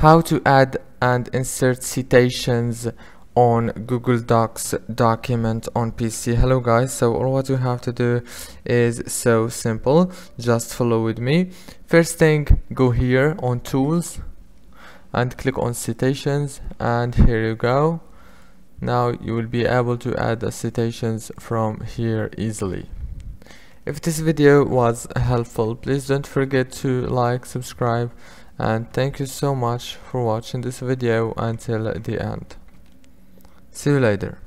how to add and insert citations on Google Docs document on PC hello guys. So all what you have to do is so simple. Just follow with me. First thing go here on tools and click on citations and here you go. Now you will be able to add the citations from here easily. If this video was helpful please don't forget to like subscribe and thank you so much for watching this video until the end. See you later